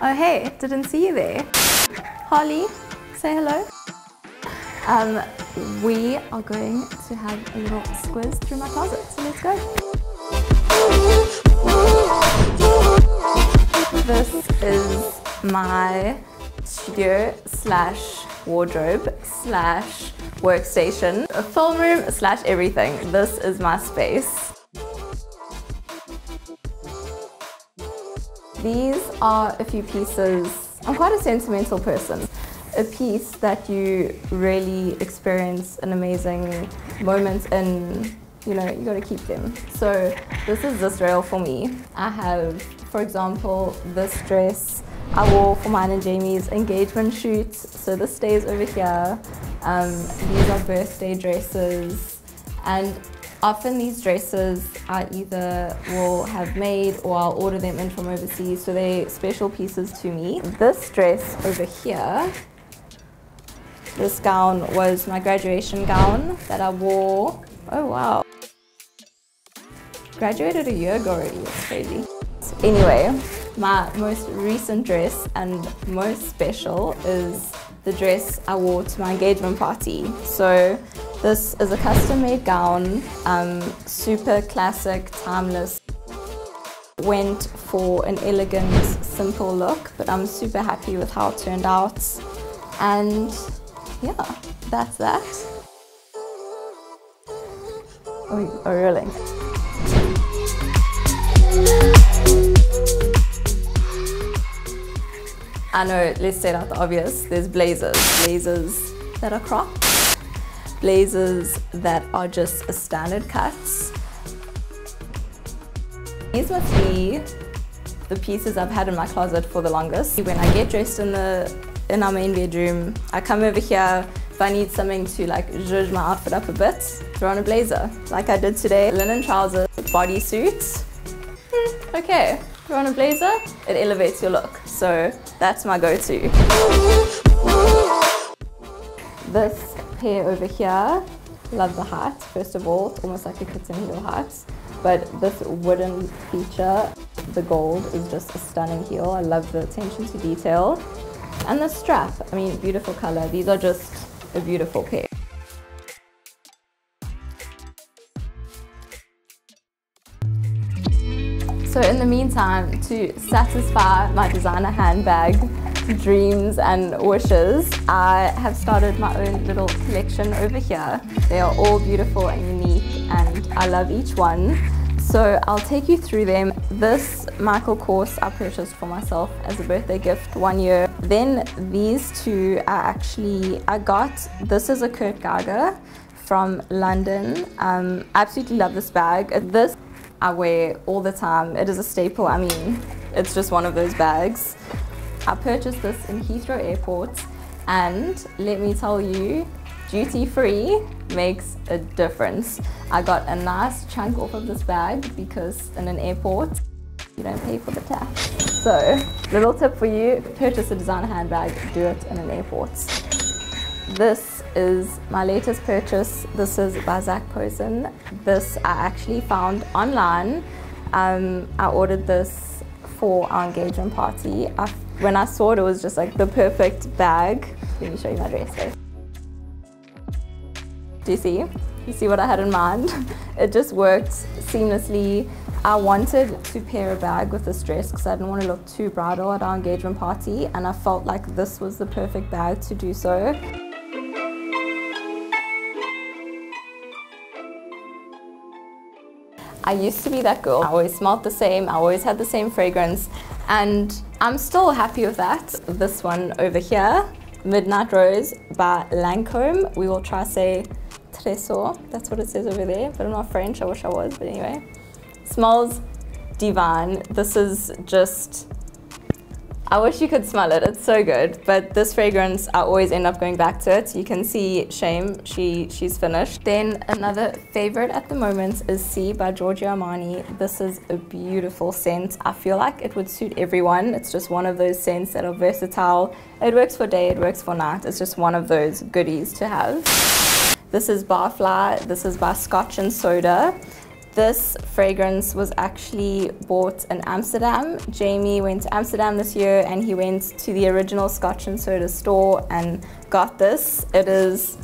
Oh hey, didn't see you there. Holly, say hello. Um, we are going to have a little squiz through my closet, so let's go. This is my studio slash wardrobe slash workstation, a film room slash everything. This is my space. These are a few pieces. I'm quite a sentimental person. A piece that you really experience an amazing moment in, you know, you gotta keep them. So this is this rail for me. I have, for example, this dress I wore for mine and Jamie's engagement shoot. So this stays over here. Um, these are birthday dresses. And Often these dresses I either will have made or I'll order them in from overseas, so they're special pieces to me. This dress over here, this gown was my graduation gown that I wore. Oh wow. Graduated a year ago already, it's crazy. Anyway, my most recent dress and most special is the dress I wore to my engagement party. So this is a custom made gown, um, super classic, timeless. Went for an elegant, simple look, but I'm super happy with how it turned out. And yeah, that's that. Oh, oh really? I know, let's set out the obvious. There's blazers. Blazers that are cropped blazers that are just standard cuts. These must be the pieces I've had in my closet for the longest. When I get dressed in the in our main bedroom, I come over here if I need something to like zhuzh my outfit up a bit, throw on a blazer. Like I did today, linen trousers, bodysuit. Hmm, okay, throw on a blazer, it elevates your look. So that's my go-to. This pair over here, love the hat, first of all, it's almost like a kitten heel hat. But this wooden feature, the gold, is just a stunning heel. I love the attention to detail. And the strap, I mean, beautiful color. These are just a beautiful pair. So in the meantime, to satisfy my designer handbag, dreams and wishes, I have started my own little collection over here. They are all beautiful and unique and I love each one. So I'll take you through them. This Michael Kors I purchased for myself as a birthday gift one year. Then these two are actually, I got, this is a Kurt Geiger from London. Um, absolutely love this bag. This I wear all the time. It is a staple. I mean, it's just one of those bags. I purchased this in Heathrow Airport and let me tell you, duty free makes a difference. I got a nice chunk off of this bag because in an airport, you don't pay for the tax. So, little tip for you, purchase a designer handbag, do it in an airport. This is my latest purchase. This is by Zac Posen. This I actually found online. Um, I ordered this for our engagement party. I when I saw it, it was just like the perfect bag. Let me show you my dress. Do you see? You see what I had in mind? It just worked seamlessly. I wanted to pair a bag with this dress because I didn't want to look too bridal at our engagement party and I felt like this was the perfect bag to do so. I used to be that girl. I always smelled the same, I always had the same fragrance, and I'm still happy with that. This one over here, Midnight Rose by Lancome. We will try say Tresor, that's what it says over there, but I'm not French, I wish I was, but anyway. Smells divine. This is just I wish you could smell it, it's so good. But this fragrance, I always end up going back to it. You can see Shame, she, she's finished. Then another favorite at the moment is Sì by Giorgio Armani. This is a beautiful scent. I feel like it would suit everyone. It's just one of those scents that are versatile. It works for day, it works for night. It's just one of those goodies to have. This is Barfly, this is by Scotch and Soda. This fragrance was actually bought in Amsterdam. Jamie went to Amsterdam this year and he went to the original Scotch and Soda store and got this. It is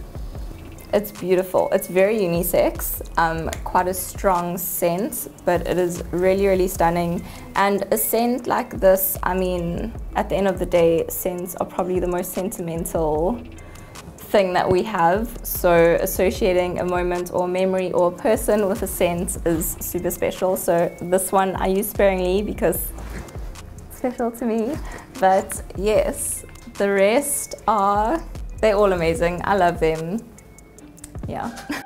it's beautiful. It's very unisex, um, quite a strong scent, but it is really, really stunning. And a scent like this, I mean, at the end of the day, scents are probably the most sentimental thing that we have. So associating a moment or memory or person with a scent is super special. So this one I use sparingly because it's special to me. But yes, the rest are, they're all amazing. I love them yeah.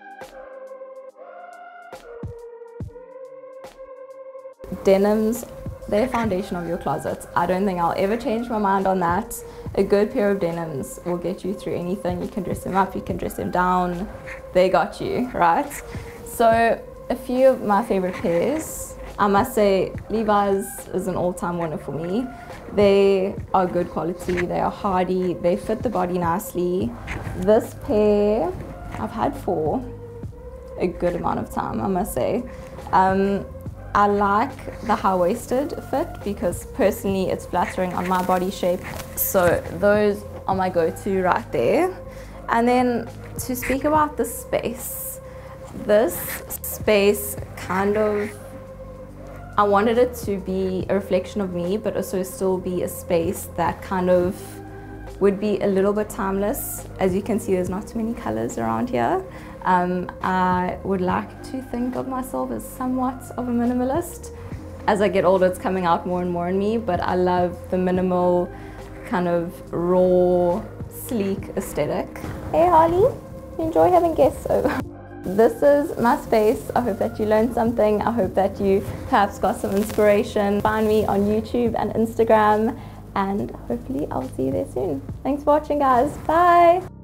Denims, they're the foundation of your closet. I don't think I'll ever change my mind on that. A good pair of denims will get you through anything. You can dress them up, you can dress them down. They got you, right? So a few of my favorite pairs. I must say Levi's is an all-time winner for me. They are good quality, they are hardy, they fit the body nicely. This pair I've had for a good amount of time, I must say. Um, I like the high-waisted fit because personally it's flattering on my body shape. So those are my go-to right there. And then to speak about the space, this space kind of, I wanted it to be a reflection of me, but also still be a space that kind of would be a little bit timeless. As you can see, there's not too many colors around here. Um, I would like to think of myself as somewhat of a minimalist. As I get older, it's coming out more and more in me, but I love the minimal, kind of raw, sleek aesthetic. Hey Harley, enjoy having guests over. This is my space. I hope that you learned something. I hope that you perhaps got some inspiration. Find me on YouTube and Instagram and hopefully I'll see you there soon. Thanks for watching guys. Bye!